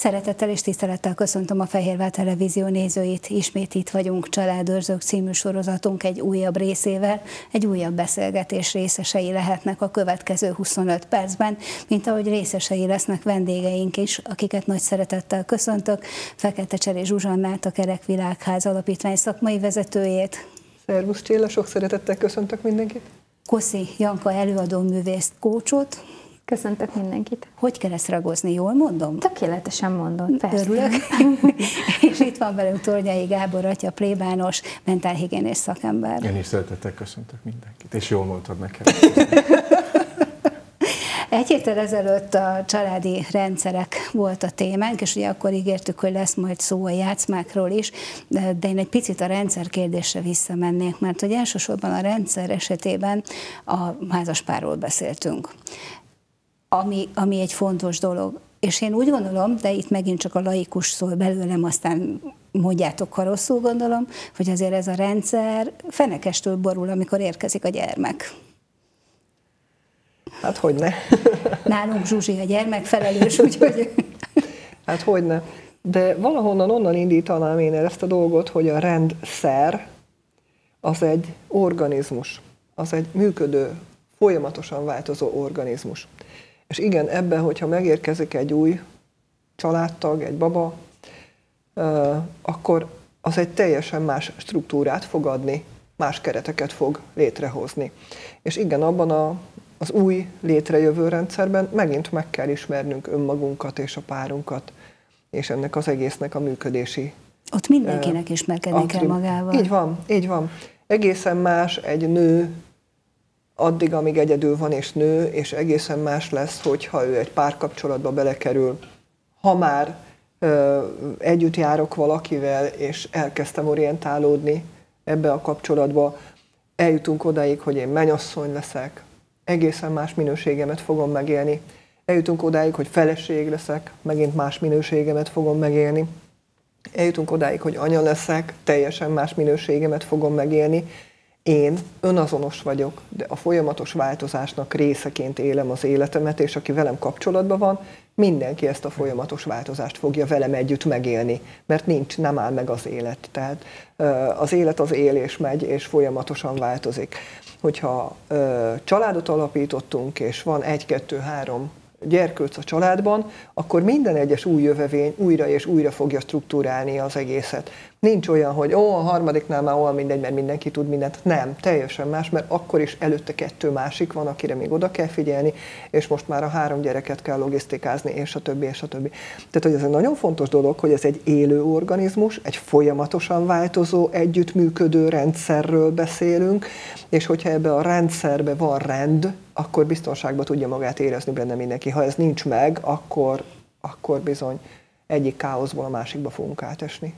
Szeretettel és tisztelettel köszöntöm a Fehérvár Televízió nézőit. Ismét itt vagyunk Családőrzők című sorozatunk egy újabb részével, egy újabb beszélgetés részesei lehetnek a következő 25 percben, mint ahogy részesei lesznek vendégeink is, akiket nagy szeretettel köszöntök. Fekete Cseri Zsuzsannát, a Kerekvilágház Alapítvány szakmai vezetőjét. Szervusz Csilla, sok szeretettel köszöntök mindenkit. Koszi Janka előadó művészt, kócsot, Köszöntök mindenkit. Hogy kell ezt ragozni, jól mondom? Tökéletesen mondod, persze. Örülök. és itt van velünk Tornyai Gábor, atya plébános, mentálhigiénés szakember. Én is szeretettel köszöntök mindenkit, és jól mondtad nekem. Egy héttel ezelőtt a családi rendszerek volt a témánk, és ugye akkor ígértük, hogy lesz majd szó a játszmákról is, de, de én egy picit a rendszer kérdésre visszamennék, mert hogy elsősorban a rendszer esetében a házaspárról beszéltünk ami, ami egy fontos dolog. És én úgy gondolom, de itt megint csak a laikus szól belőlem, aztán mondjátok, ha rosszul gondolom, hogy azért ez a rendszer fenekestől borul, amikor érkezik a gyermek. Hát hogy ne? Nálunk Zsuzsi a gyermek felelős, úgyhogy... Hát hogy ne? De valahonnan onnan indítanám én ezt a dolgot, hogy a rendszer az egy organizmus, az egy működő, folyamatosan változó organizmus. És igen, ebben, hogyha megérkezik egy új családtag, egy baba, akkor az egy teljesen más struktúrát fog adni, más kereteket fog létrehozni. És igen, abban a, az új létrejövő rendszerben megint meg kell ismernünk önmagunkat és a párunkat, és ennek az egésznek a működési. Ott mindenkinek ismerkedni kell magával. Így van, így van. Egészen más egy nő addig, amíg egyedül van és nő, és egészen más lesz, hogyha ő egy párkapcsolatba belekerül. Ha már ö, együtt járok valakivel, és elkezdtem orientálódni ebbe a kapcsolatba, eljutunk odáig, hogy én menyasszony leszek, egészen más minőségemet fogom megélni. Eljutunk odáig, hogy feleség leszek, megint más minőségemet fogom megélni. Eljutunk odáig, hogy anya leszek, teljesen más minőségemet fogom megélni én önazonos vagyok, de a folyamatos változásnak részeként élem az életemet, és aki velem kapcsolatban van, mindenki ezt a folyamatos változást fogja velem együtt megélni, mert nincs, nem áll meg az élet. Tehát az élet az él megy, és folyamatosan változik. Hogyha családot alapítottunk, és van egy, kettő, három gyerkőc a családban, akkor minden egyes új jövevény újra és újra fogja struktúrálni az egészet. Nincs olyan, hogy ó, a harmadiknál már olyan mindegy, mert mindenki tud mindent. Nem, teljesen más, mert akkor is előtte kettő másik van, akire még oda kell figyelni, és most már a három gyereket kell logisztikázni, és a többi, és a többi. Tehát, hogy ez egy nagyon fontos dolog, hogy ez egy élő organizmus, egy folyamatosan változó, együttműködő rendszerről beszélünk, és hogyha ebbe a rendszerbe van rend, akkor biztonságban tudja magát érezni benne mindenki. Ha ez nincs meg, akkor, akkor bizony egyik káoszból a másikba fogunk átesni.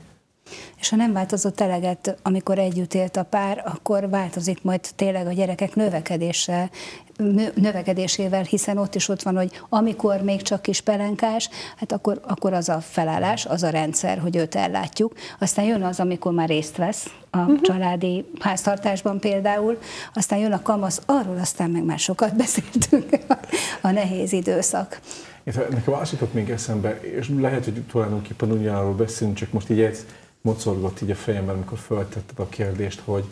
És ha nem változott eleget, amikor együtt élt a pár, akkor változik majd tényleg a gyerekek növekedése, növekedésével, hiszen ott is ott van, hogy amikor még csak kis pelenkás, hát akkor, akkor az a felállás, az a rendszer, hogy őt ellátjuk. Aztán jön az, amikor már részt vesz a uh-huh. családi háztartásban például, aztán jön a kamasz, arról aztán meg már sokat beszéltünk, a nehéz időszak. Nekem azt jutott még eszembe, és lehet, hogy tulajdonképpen ugyanarról beszélünk, csak most így egy mocorgott így a fejemben, amikor föltetted a kérdést, hogy,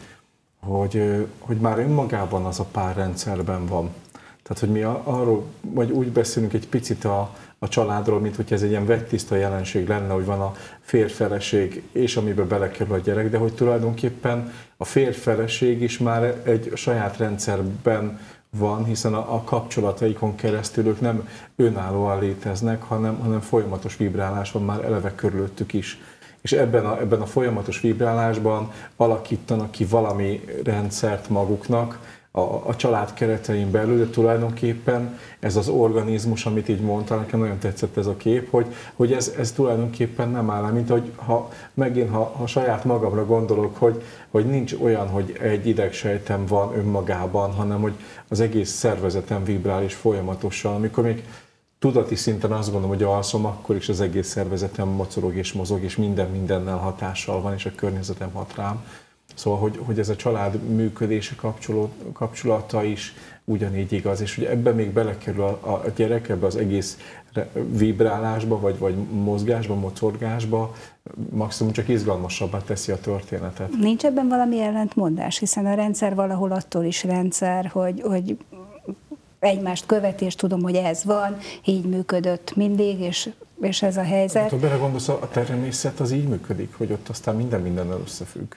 hogy, hogy már önmagában az a pár rendszerben van. Tehát, hogy mi arról, vagy úgy beszélünk egy picit a, a családról, mint hogy ez egy ilyen vettiszta jelenség lenne, hogy van a férfeleség, és amiben belekerül a gyerek, de hogy tulajdonképpen a férfeleség is már egy saját rendszerben van, hiszen a, a kapcsolataikon keresztül ők nem önállóan léteznek, hanem, hanem folyamatos vibrálás van már eleve körülöttük is. És ebben a, ebben a folyamatos vibrálásban alakítanak ki valami rendszert maguknak, a, a család keretein belül, de tulajdonképpen ez az organizmus, amit így mondtál, nekem nagyon tetszett ez a kép, hogy, hogy ez, ez tulajdonképpen nem áll, mint hogy ha megint, ha, ha saját magamra gondolok, hogy, hogy nincs olyan, hogy egy idegsejtem van önmagában, hanem hogy az egész szervezetem vibrál és folyamatosan, amikor még tudati szinten azt gondolom, hogy alszom, akkor is az egész szervezetem mocorog és mozog, és minden mindennel hatással van, és a környezetem hat rám. Szóval, hogy, hogy ez a család működése kapcsolata is ugyanígy igaz, és hogy ebben még belekerül a, a gyerek ebbe az egész vibrálásba, vagy, vagy mozgásba, mocorgásba, maximum csak izgalmasabbá teszi a történetet. Nincs ebben valami ellentmondás, hiszen a rendszer valahol attól is rendszer, hogy, hogy egymást követi, és tudom, hogy ez van, így működött mindig, és, és ez a helyzet. Hát, ha belegondolsz, a természet az így működik, hogy ott aztán minden mindennel összefügg.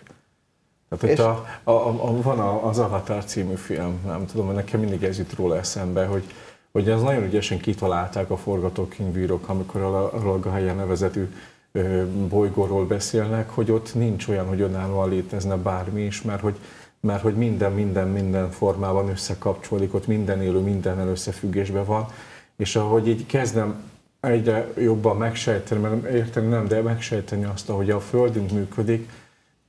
Tehát ott a, a, a, van az Avatar című film, nem tudom, hogy nekem mindig ez jut róla eszembe, hogy, hogy az nagyon ügyesen kitalálták a forgatókönyvírók, amikor a, a Gaia nevezetű bolygóról beszélnek, hogy ott nincs olyan, hogy önállóan létezne bármi is, mert hogy, mert hogy minden, minden, minden formában összekapcsolódik, ott minden élő mindennel összefüggésben van, és ahogy így kezdem egyre jobban megsejteni, mert érteni nem, de megsejteni azt, hogy a Földünk működik,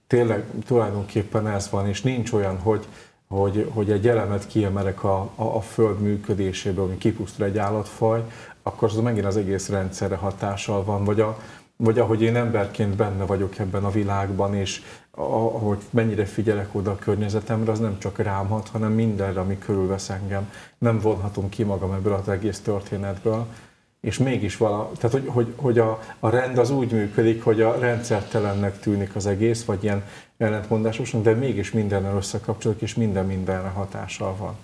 tényleg tulajdonképpen ez van, és nincs olyan, hogy, hogy, hogy egy elemet kiemelek a, a, a Föld működéséből, ami kipusztul egy állatfaj, akkor az megint az egész rendszerre hatással van, vagy, a, vagy ahogy én emberként benne vagyok ebben a világban, és ahogy mennyire figyelek oda a környezetemre, az nem csak rám hat, hanem mindenre, ami körülvesz engem. Nem vonhatom ki magam ebből az egész történetből és mégis vala, tehát hogy, hogy, hogy a, a rend az úgy működik, hogy a rendszertelennek tűnik az egész, vagy ilyen ellentmondásosnak, de mégis mindennel összekapcsolódik, és minden mindenre hatással van.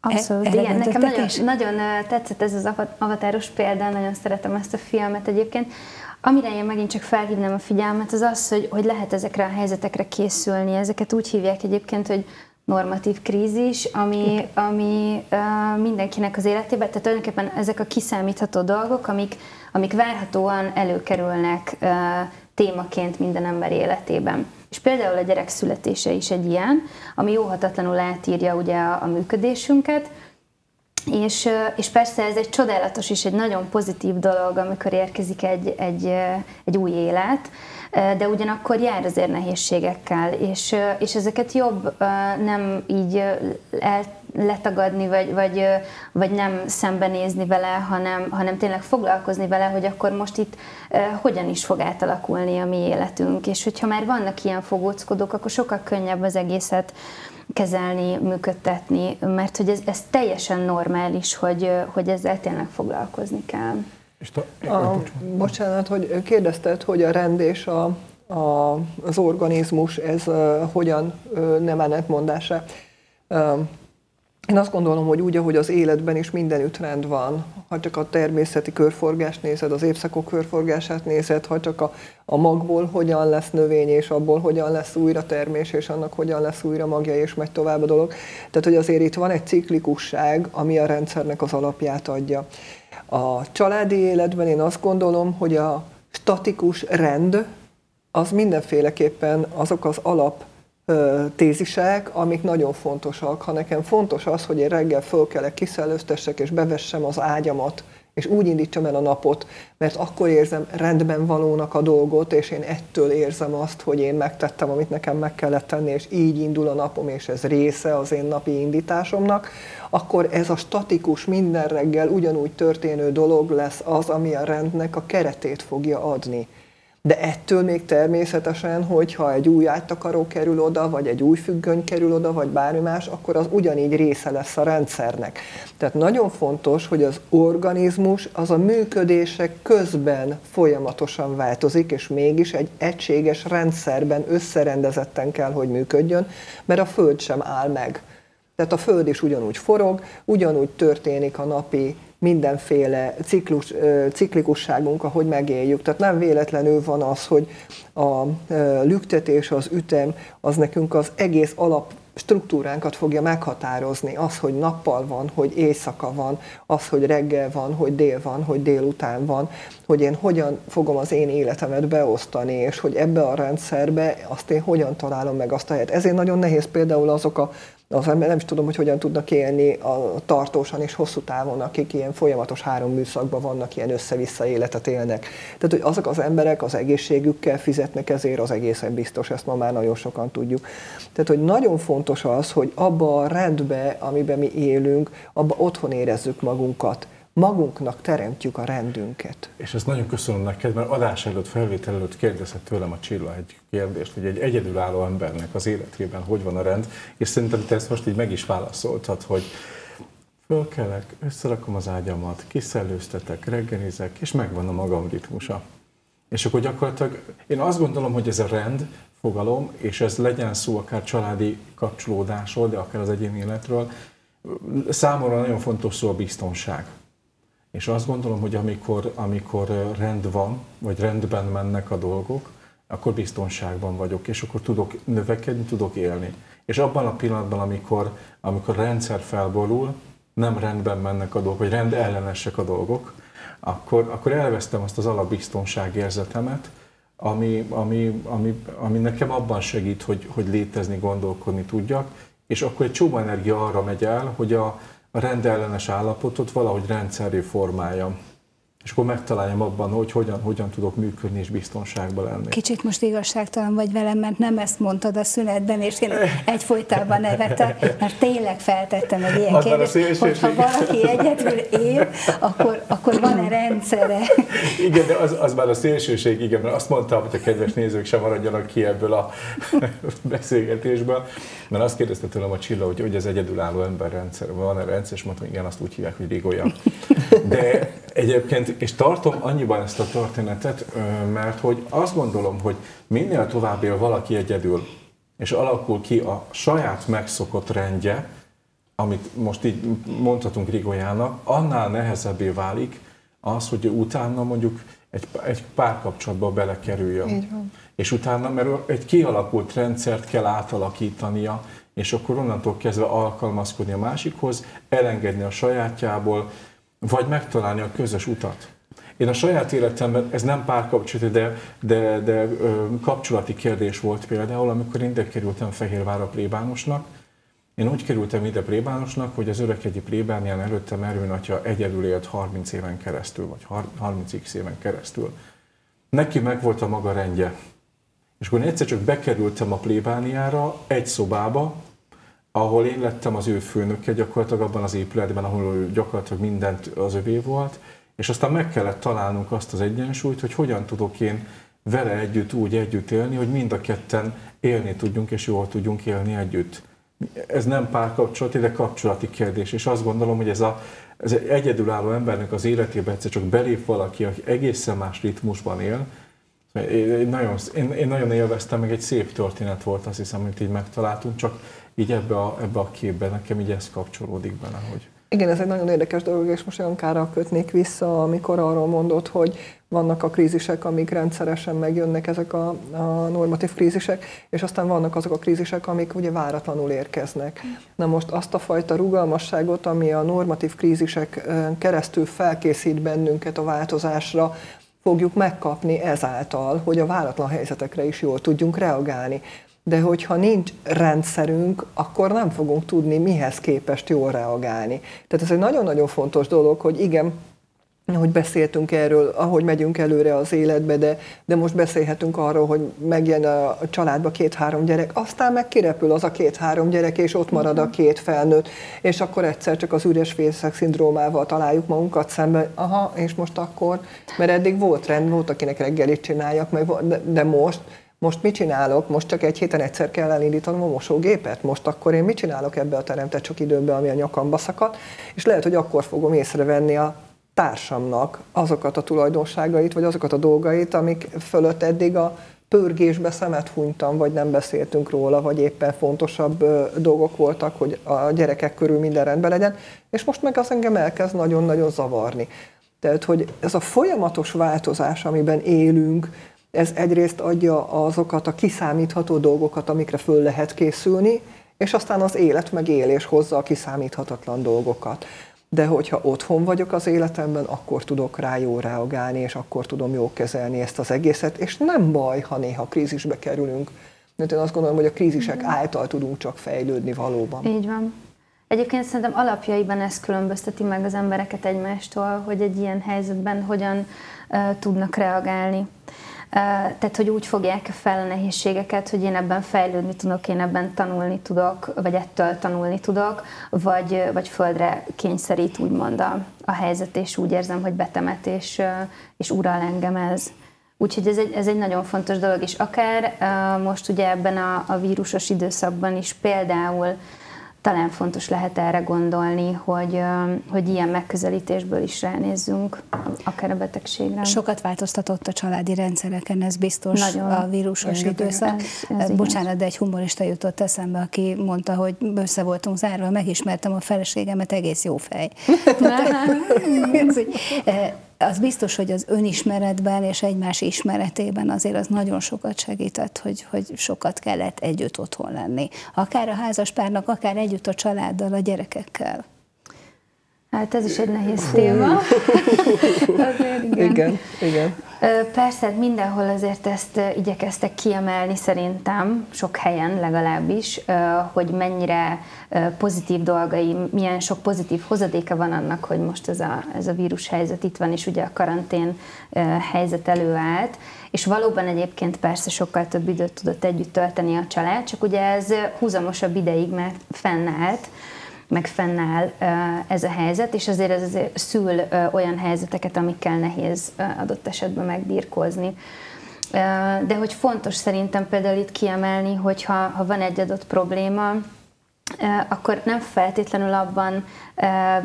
Abszolút, e, igen. Nekem nagyon, nagyon tetszett ez az avatáros példa, nagyon szeretem ezt a filmet egyébként. Amire én megint csak felhívnám a figyelmet, az az, hogy, hogy lehet ezekre a helyzetekre készülni. Ezeket úgy hívják egyébként, hogy normatív krízis, ami, ami uh, mindenkinek az életében, tehát tulajdonképpen ezek a kiszámítható dolgok, amik, amik várhatóan előkerülnek uh, témaként minden ember életében. És például a gyerek születése is egy ilyen, ami óhatatlanul átírja ugye a, a működésünket, és, és persze ez egy csodálatos és egy nagyon pozitív dolog, amikor érkezik egy, egy, egy új élet, de ugyanakkor jár azért nehézségekkel, és, és ezeket jobb nem így el, letagadni, vagy, vagy, vagy nem szembenézni vele, hanem, hanem tényleg foglalkozni vele, hogy akkor most itt hogyan is fog átalakulni a mi életünk. És hogyha már vannak ilyen fogóckodók, akkor sokkal könnyebb az egészet kezelni, működtetni, mert hogy ez, ez teljesen normális, hogy, hogy ezzel tényleg foglalkozni kell. És ta, a, bocsánat, hogy kérdezted, hogy a rend és a, a, az organizmus, ez uh, hogyan uh, nem ellentmondása. Uh, én azt gondolom, hogy úgy, ahogy az életben is mindenütt rend van, ha csak a természeti körforgást nézed, az évszakok körforgását nézed, ha csak a, a magból hogyan lesz növény, és abból hogyan lesz újra termés, és annak hogyan lesz újra magja, és megy tovább a dolog. Tehát, hogy azért itt van egy ciklikusság, ami a rendszernek az alapját adja. A családi életben én azt gondolom, hogy a statikus rend az mindenféleképpen azok az alap tézisek, amik nagyon fontosak. Ha nekem fontos az, hogy én reggel fölkelek, kiszellőztessek és bevessem az ágyamat, és úgy indítsam el a napot, mert akkor érzem rendben valónak a dolgot, és én ettől érzem azt, hogy én megtettem, amit nekem meg kellett tenni, és így indul a napom, és ez része az én napi indításomnak, akkor ez a statikus, minden reggel ugyanúgy történő dolog lesz az, ami a rendnek a keretét fogja adni. De ettől még természetesen, hogyha egy új áttakaró kerül oda, vagy egy új függöny kerül oda, vagy bármi más, akkor az ugyanígy része lesz a rendszernek. Tehát nagyon fontos, hogy az organizmus az a működések közben folyamatosan változik, és mégis egy egységes rendszerben összerendezetten kell, hogy működjön, mert a Föld sem áll meg. Tehát a Föld is ugyanúgy forog, ugyanúgy történik a napi mindenféle ciklus, ciklikusságunk, ahogy megéljük. Tehát nem véletlenül van az, hogy a lüktetés, az ütem, az nekünk az egész alap struktúránkat fogja meghatározni. Az, hogy nappal van, hogy éjszaka van, az, hogy reggel van, hogy dél van, hogy délután van, hogy én hogyan fogom az én életemet beosztani, és hogy ebbe a rendszerbe azt én hogyan találom meg azt a helyet. Ezért nagyon nehéz például azok a az ember nem is tudom, hogy hogyan tudnak élni a tartósan és hosszú távon, akik ilyen folyamatos három műszakban vannak, ilyen össze-vissza életet élnek. Tehát, hogy azok az emberek az egészségükkel fizetnek ezért, az egészen biztos, ezt ma már nagyon sokan tudjuk. Tehát, hogy nagyon fontos az, hogy abba a rendbe, amiben mi élünk, abba otthon érezzük magunkat magunknak teremtjük a rendünket. És ezt nagyon köszönöm neked, mert adás előtt, felvétel előtt kérdezett tőlem a Csilla egy kérdést, hogy egy egyedülálló embernek az életében hogy van a rend, és szerintem te ezt most így meg is válaszoltad, hogy fölkelek, összerakom az ágyamat, kiszellőztetek, reggelizek, és megvan a magam ritmusa. És akkor gyakorlatilag én azt gondolom, hogy ez a rend fogalom, és ez legyen szó akár családi kapcsolódásról, de akár az egyéni életről, számomra nagyon fontos szó a biztonság. És azt gondolom, hogy amikor, amikor rend van, vagy rendben mennek a dolgok, akkor biztonságban vagyok, és akkor tudok növekedni, tudok élni. És abban a pillanatban, amikor, amikor a rendszer felborul, nem rendben mennek a dolgok, vagy rend ellenesek a dolgok, akkor, akkor elvesztem azt az alapbiztonságérzetemet, ami, ami, ami, ami nekem abban segít, hogy, hogy létezni, gondolkodni tudjak, és akkor egy csomó energia arra megy el, hogy a, a rendellenes állapotot valahogy rendszerű formáljam és akkor megtaláljam abban, hogy hogyan, hogyan tudok működni és biztonságban lenni. Kicsit most igazságtalan vagy velem, mert nem ezt mondtad a szünetben, és én egyfolytában nevettem, mert tényleg feltettem egy ilyen kérdést, hogyha valaki egyedül él, akkor, akkor van-e rendszere? Igen, de az, az már a szélsőség, igen, mert azt mondtam, hogy a kedves nézők sem maradjanak ki ebből a beszélgetésből, mert azt kérdezte tőlem a Csilla, hogy, hogy az egyedülálló rendszer, van-e rendszer, és mondtam, igen, azt úgy hívják, hogy rigolya. De egyébként és tartom annyiban ezt a történetet, mert hogy azt gondolom, hogy minél tovább él valaki egyedül, és alakul ki a saját megszokott rendje, amit most így mondhatunk Rigolyának, annál nehezebbé válik az, hogy utána mondjuk egy, egy párkapcsolatba belekerüljön. És utána, mert egy kialakult rendszert kell átalakítania, és akkor onnantól kezdve alkalmazkodni a másikhoz, elengedni a sajátjából, vagy megtalálni a közös utat. Én a saját életemben, ez nem párkapcsolati, de, de, de ö, kapcsolati kérdés volt például, amikor ide kerültem Fehérvárra plébánosnak. Én úgy kerültem ide plébánosnak, hogy az öregegyi plébánián előttem erőnatja egyedül élt 30 éven keresztül, vagy 30x éven keresztül. Neki meg volt a maga rendje. És akkor egyszer csak bekerültem a plébániára, egy szobába, ahol én lettem az ő főnöke gyakorlatilag abban az épületben, ahol gyakorlatilag mindent az övé volt, és aztán meg kellett találnunk azt az egyensúlyt, hogy hogyan tudok én vele együtt úgy együtt élni, hogy mind a ketten élni tudjunk, és jól tudjunk élni együtt. Ez nem párkapcsolati, de kapcsolati kérdés, és azt gondolom, hogy ez, a, ez egy egyedülálló embernek az életében egyszer csak belép valaki, aki egészen más ritmusban él, én nagyon, én, én nagyon élveztem, meg egy szép történet volt, azt hiszem, amit így megtaláltunk, csak így ebbe a, ebbe a képbe nekem így ez kapcsolódik bele, hogy... Igen, ez egy nagyon érdekes dolog, és most olyan kára kötnék vissza, amikor arról mondott, hogy vannak a krízisek, amik rendszeresen megjönnek, ezek a, a normatív krízisek, és aztán vannak azok a krízisek, amik ugye váratlanul érkeznek. Na most azt a fajta rugalmasságot, ami a normatív krízisek keresztül felkészít bennünket a változásra, fogjuk megkapni ezáltal, hogy a váratlan helyzetekre is jól tudjunk reagálni de hogyha nincs rendszerünk, akkor nem fogunk tudni mihez képest jól reagálni. Tehát ez egy nagyon-nagyon fontos dolog, hogy igen, hogy beszéltünk erről, ahogy megyünk előre az életbe, de, de most beszélhetünk arról, hogy megjön a családba két-három gyerek, aztán meg kirepül az a két-három gyerek, és ott marad a két felnőtt, és akkor egyszer csak az üres fészek szindrómával találjuk magunkat szemben, aha, és most akkor, mert eddig volt rend, volt, akinek reggelit csináljak, meg, de, de most most mit csinálok? Most csak egy héten egyszer kell elindítanom a mosógépet? Most akkor én mit csinálok ebbe a teremtett sok időben, ami a nyakamba szakad? És lehet, hogy akkor fogom észrevenni a társamnak azokat a tulajdonságait, vagy azokat a dolgait, amik fölött eddig a pörgésbe szemet hunytam, vagy nem beszéltünk róla, vagy éppen fontosabb dolgok voltak, hogy a gyerekek körül minden rendben legyen, és most meg az engem elkezd nagyon-nagyon zavarni. Tehát, hogy ez a folyamatos változás, amiben élünk, ez egyrészt adja azokat a kiszámítható dolgokat, amikre föl lehet készülni, és aztán az élet megélés hozza a kiszámíthatatlan dolgokat. De hogyha otthon vagyok az életemben, akkor tudok rá jó reagálni, és akkor tudom jó kezelni ezt az egészet, és nem baj, ha néha krízisbe kerülünk. Mert én azt gondolom, hogy a krízisek által tudunk csak fejlődni valóban. Így van. Egyébként szerintem alapjaiban ez különbözteti meg az embereket egymástól, hogy egy ilyen helyzetben hogyan uh, tudnak reagálni. Tehát, hogy úgy fogják fel a nehézségeket, hogy én ebben fejlődni tudok, én ebben tanulni tudok, vagy ettől tanulni tudok, vagy, vagy földre kényszerít úgymond a, a helyzet, és úgy érzem, hogy betemet, és, és ural engem ez. Úgyhogy ez egy, ez egy nagyon fontos dolog, és akár uh, most ugye ebben a, a vírusos időszakban is például talán fontos lehet erre gondolni, hogy, hogy ilyen megközelítésből is ránézzünk akár a betegségre. Sokat változtatott a családi rendszereken, ez biztos Nagyon. a vírusos időszak. Ez, ez Bocsánat, de egy humorista jutott eszembe, aki mondta, hogy össze voltunk zárva, megismertem a feleségemet, egész jó fej. az biztos, hogy az önismeretben és egymás ismeretében azért az nagyon sokat segített, hogy, hogy sokat kellett együtt otthon lenni. Akár a házaspárnak, akár együtt a családdal, a gyerekekkel. Hát ez is egy nehéz téma. igen. igen, igen. Persze, hát mindenhol azért ezt igyekeztek kiemelni szerintem, sok helyen legalábbis, hogy mennyire pozitív dolgai, milyen sok pozitív hozadéka van annak, hogy most ez a, ez a vírus helyzet itt van, és ugye a karantén helyzet előállt, és valóban egyébként persze sokkal több időt tudott együtt tölteni a család, csak ugye ez húzamosabb ideig már fennállt, meg fennáll ez a helyzet, és azért ez azért szül olyan helyzeteket, amikkel nehéz adott esetben megbírkozni. De hogy fontos szerintem például itt kiemelni, hogy ha, ha van egy adott probléma, akkor nem feltétlenül abban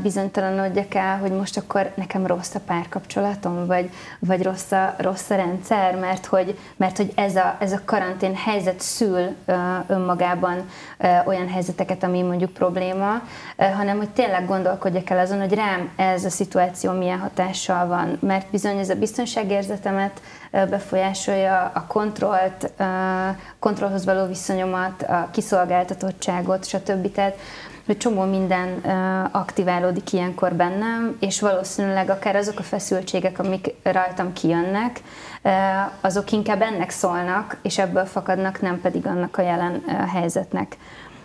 bizonytalanodjak el, hogy most akkor nekem rossz a párkapcsolatom, vagy, vagy rossz, a, rossz a rendszer, mert hogy, mert hogy ez, a, ez a karantén helyzet szül önmagában olyan helyzeteket, ami mondjuk probléma, hanem hogy tényleg gondolkodjak el azon, hogy rám ez a szituáció milyen hatással van, mert bizony ez a biztonságérzetemet befolyásolja a kontrollt, kontrollhoz való viszonyomat, a kiszolgáltatottságot, stb. Tehát hogy csomó minden aktiválódik ilyenkor bennem, és valószínűleg akár azok a feszültségek, amik rajtam kijönnek, azok inkább ennek szólnak, és ebből fakadnak, nem pedig annak a jelen helyzetnek.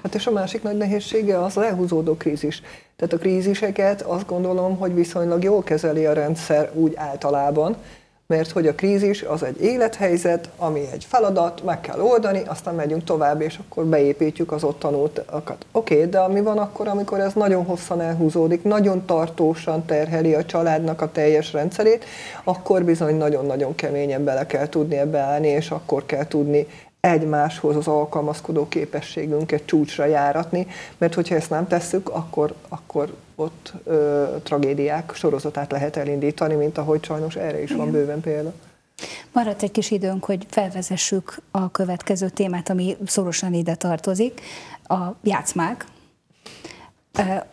Hát és a másik nagy nehézsége az lehúzódó krízis. Tehát a kríziseket azt gondolom, hogy viszonylag jól kezeli a rendszer úgy általában, mert hogy a krízis az egy élethelyzet, ami egy feladat, meg kell oldani, aztán megyünk tovább, és akkor beépítjük az ott tanultakat. Oké, okay, de ami van akkor, amikor ez nagyon hosszan elhúzódik, nagyon tartósan terheli a családnak a teljes rendszerét, akkor bizony nagyon-nagyon keményen bele kell tudni ebbe állni, és akkor kell tudni egymáshoz az alkalmazkodó képességünket csúcsra járatni, mert hogyha ezt nem tesszük, akkor, akkor ott ö, tragédiák sorozatát lehet elindítani, mint ahogy sajnos erre is Igen. van bőven példa. Maradt egy kis időnk, hogy felvezessük a következő témát, ami szorosan ide tartozik, a játszmák,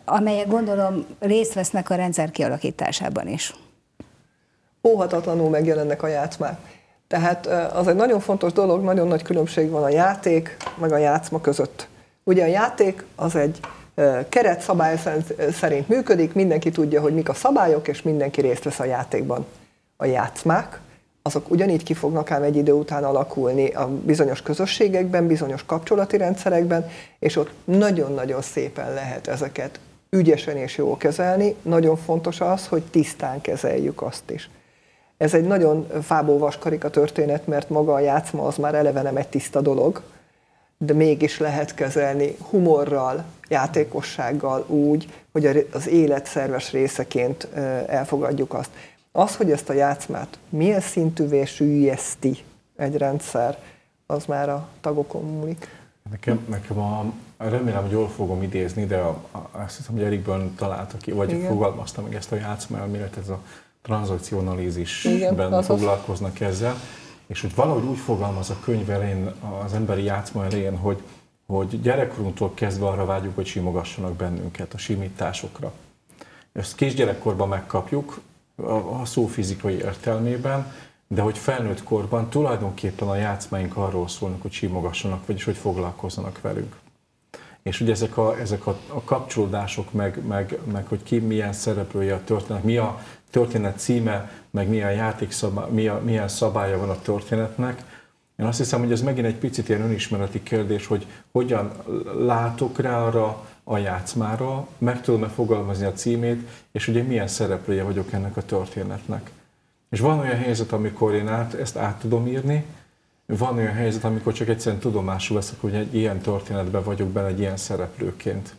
amelyek gondolom részt vesznek a rendszer kialakításában is. Óhatatlanul megjelennek a játszmák. Tehát az egy nagyon fontos dolog, nagyon nagy különbség van a játék meg a játszma között. Ugye a játék az egy keret szabály szerint működik, mindenki tudja, hogy mik a szabályok, és mindenki részt vesz a játékban. A játszmák, azok ugyanígy ki fognak ám egy idő után alakulni a bizonyos közösségekben, bizonyos kapcsolati rendszerekben, és ott nagyon-nagyon szépen lehet ezeket ügyesen és jól kezelni. Nagyon fontos az, hogy tisztán kezeljük azt is. Ez egy nagyon fábó vaskarika történet, mert maga a játszma az már eleve nem egy tiszta dolog, de mégis lehet kezelni humorral, játékossággal úgy, hogy az élet szerves részeként elfogadjuk azt. Az, hogy ezt a játszmát milyen szintűvé sűjeszti egy rendszer, az már a tagokon múlik. Nekem, nekem a, remélem, hogy jól fogom idézni, de a, a, azt hiszem, hogy Eric Byrne találta ki, vagy Igen. fogalmazta meg ezt a játszmelmélet, ez a tranzakcionalizisben foglalkoznak ezzel, és hogy valahogy úgy fogalmaz a könyv elején, az emberi játszma elején, hogy, hogy gyerekkorunktól kezdve arra vágyunk, hogy simogassanak bennünket a simításokra. Ezt kisgyerekkorban megkapjuk, a szó fizikai értelmében, de hogy felnőtt korban tulajdonképpen a játszmáink arról szólnak, hogy simogassanak, vagyis hogy foglalkozzanak velünk. És ugye ezek a, ezek a, a kapcsolódások, meg, meg, meg hogy ki milyen szereplője a történet, mi a történet címe, meg milyen játékszabály, milyen, milyen szabálya van a történetnek. Én azt hiszem, hogy ez megint egy picit ilyen önismereti kérdés, hogy hogyan látok rá arra a játszmára, meg tudom-e fogalmazni a címét, és ugye milyen szereplője vagyok ennek a történetnek. És van olyan helyzet, amikor én át, ezt át tudom írni, van olyan helyzet, amikor csak egyszerűen tudomásul veszek, hogy egy ilyen történetben vagyok benne egy ilyen szereplőként.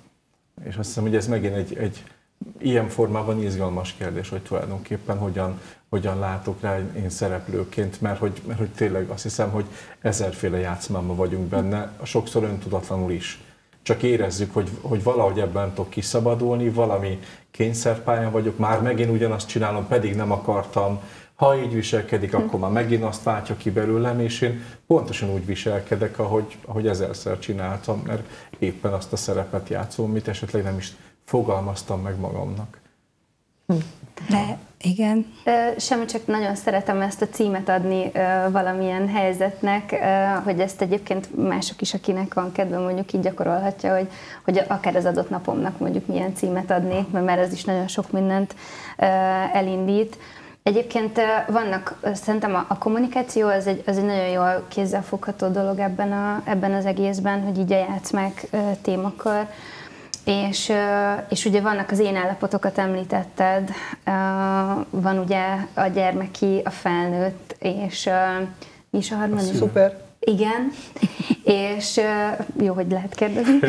És azt hiszem, hogy ez megint egy, egy ilyen formában izgalmas kérdés, hogy tulajdonképpen hogyan, hogyan látok rá én szereplőként, mert hogy, mert hogy tényleg azt hiszem, hogy ezerféle játszmában vagyunk benne, sokszor öntudatlanul is. Csak érezzük, hogy, hogy valahogy ebben tudok kiszabadulni, valami kényszerpálya vagyok, már megint ugyanazt csinálom, pedig nem akartam, ha így viselkedik, akkor már megint azt váltja ki belőlem, és én pontosan úgy viselkedek, ahogy, ahogy ezerszer csináltam, mert éppen azt a szerepet játszom, amit esetleg nem is fogalmaztam meg magamnak. De igen. Semmi, csak nagyon szeretem ezt a címet adni valamilyen helyzetnek, hogy ezt egyébként mások is, akinek van kedve, mondjuk így gyakorolhatja, hogy, hogy akár az adott napomnak mondjuk milyen címet adni, mert ez is nagyon sok mindent elindít. Egyébként vannak, szerintem a, a kommunikáció az egy, az egy nagyon jól kézzelfogható dolog ebben, a, ebben az egészben, hogy így a játszmák témakör. És, és ugye vannak az én állapotokat említetted, van ugye a gyermeki, a felnőtt, és mi is a harmadik? Szuper. Igen, és jó, hogy lehet kérdezni.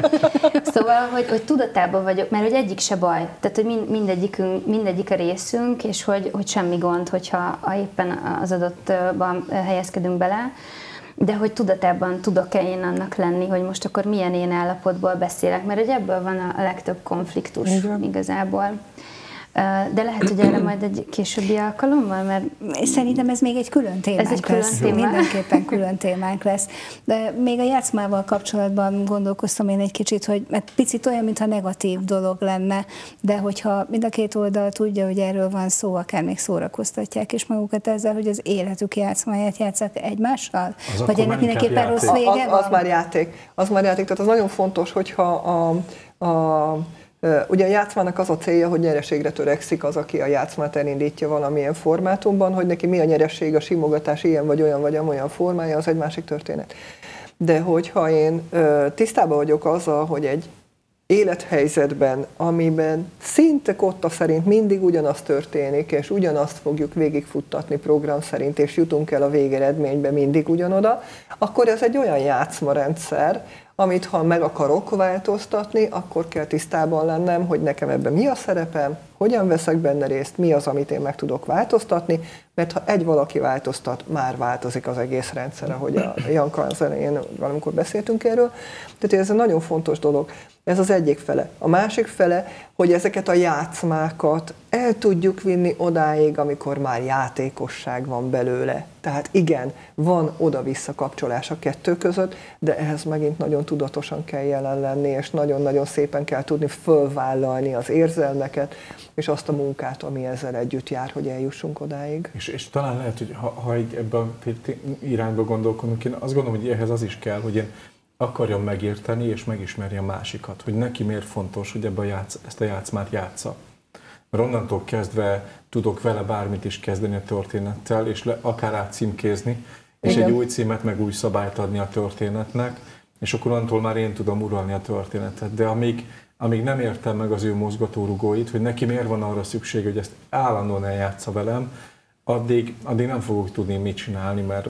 szóval, hogy, hogy tudatában vagyok, mert hogy egyik se baj, tehát hogy mindegyikünk, mindegyik a részünk, és hogy, hogy semmi gond, hogyha éppen az adottban helyezkedünk bele, de hogy tudatában tudok-e én annak lenni, hogy most akkor milyen én állapotból beszélek, mert hogy ebből van a legtöbb konfliktus Igen. igazából. De lehet, hogy erre majd egy későbbi alkalommal, mert... Szerintem ez még egy külön témánk ez egy külön lesz. Téma. Mindenképpen külön témánk lesz. De még a játszmával kapcsolatban gondolkoztam én egy kicsit, hogy mert picit olyan, mintha negatív dolog lenne, de hogyha mind a két oldal tudja, hogy erről van szó, akár még szórakoztatják is magukat ezzel, hogy az életük játszmáját játszák egymással? Az Vagy ennek mindenképpen rossz vége az, az, az már játék. Az már játék. Tehát az nagyon fontos, hogyha a, a Ugye a játszmának az a célja, hogy nyereségre törekszik az, aki a játszmát elindítja valamilyen formátumban, hogy neki mi a nyereség, a simogatás ilyen vagy olyan vagy amolyan formája, az egy másik történet. De hogyha én tisztában vagyok azzal, hogy egy élethelyzetben, amiben szinte kotta szerint mindig ugyanaz történik, és ugyanazt fogjuk végigfuttatni program szerint, és jutunk el a végeredménybe mindig ugyanoda, akkor ez egy olyan játszmarendszer, amit ha meg akarok változtatni, akkor kell tisztában lennem, hogy nekem ebben mi a szerepem, hogyan veszek benne részt, mi az, amit én meg tudok változtatni, mert ha egy valaki változtat, már változik az egész rendszer, ahogy a Janka elején valamikor beszéltünk erről. Tehát ez egy nagyon fontos dolog. Ez az egyik fele. A másik fele, hogy ezeket a játszmákat el tudjuk vinni odáig, amikor már játékosság van belőle. Tehát igen, van oda-vissza kapcsolás a kettő között, de ehhez megint nagyon tudatosan kell jelen lenni, és nagyon-nagyon szépen kell tudni fölvállalni az érzelmeket, és azt a munkát, ami ezzel együtt jár, hogy eljussunk odáig. És, és talán lehet, hogy ha, ha ebben a irányba gondolkodunk, én azt gondolom, hogy ehhez az is kell, hogy én akarjam megérteni és megismerni a másikat, hogy neki miért fontos, hogy ebbe a játsz, ezt a játszmát játsza. Mert onnantól kezdve tudok vele bármit is kezdeni a történettel, és le, akár átcímkézni, és Igen. egy új címet, meg új szabályt adni a történetnek, és akkor onnantól már én tudom uralni a történetet. De amíg, amíg nem értem meg az ő mozgatórugóit, hogy neki miért van arra szükség, hogy ezt állandóan eljátsza velem, addig, addig nem fogok tudni mit csinálni, mert,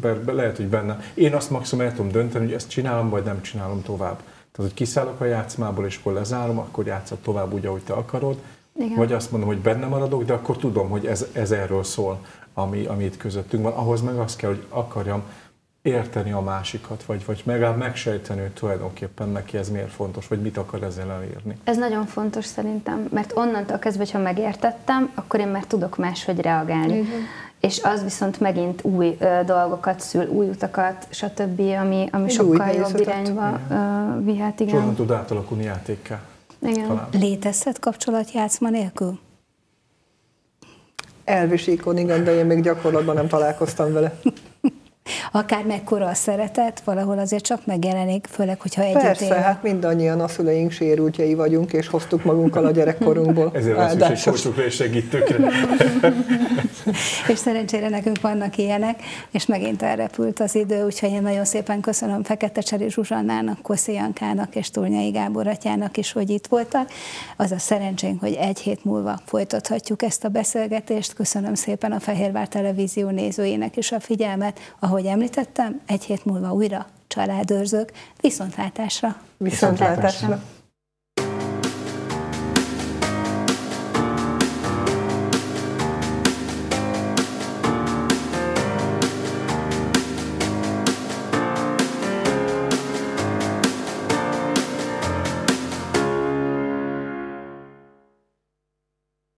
mert lehet, hogy benne. Én azt maximum el tudom dönteni, hogy ezt csinálom, vagy nem csinálom tovább. Tehát, hogy kiszállok a játszmából, és akkor lezárom, akkor játszok tovább úgy, ahogy te akarod. Igen. Vagy azt mondom, hogy benne maradok, de akkor tudom, hogy ez, ez erről szól, ami, ami itt közöttünk van. Ahhoz meg azt kell, hogy akarjam érteni a másikat, vagy, vagy legalább megsejteni, hogy tulajdonképpen neki ez miért fontos, vagy mit akar ezzel elérni. Ez nagyon fontos szerintem, mert onnantól kezdve, ha megértettem, akkor én már tudok máshogy reagálni. Igen. És az viszont megint új ö, dolgokat szül, új utakat, stb., ami, ami sokkal jobb irányba ö, vihet. Igen. Soha tud átalakulni játékká. Igen. Talán. Létezhet kapcsolat játszma nélkül? Elvisíkon, igen, de én még gyakorlatban nem találkoztam vele. akár mekkora a szeretet, valahol azért csak megjelenik, főleg, hogyha együtt Persze, él. hát mindannyian a szüleink sérültjei vagyunk, és hoztuk magunkkal a gyerekkorunkból. Ezért van szükség coachokra és segítőkre. és szerencsére nekünk vannak ilyenek, és megint elrepült az idő, úgyhogy én nagyon szépen köszönöm Fekete Cseri Zsuzsannának, Koszi Jankának és Turnyai Gábor atyának is, hogy itt voltak. Az a szerencsénk, hogy egy hét múlva folytathatjuk ezt a beszélgetést. Köszönöm szépen a Fehérvár Televízió nézőinek is a figyelmet. Ahogy említettem, egy hét múlva újra családőrzők. Viszontlátásra! Viszontlátásra! Viszontlátásra.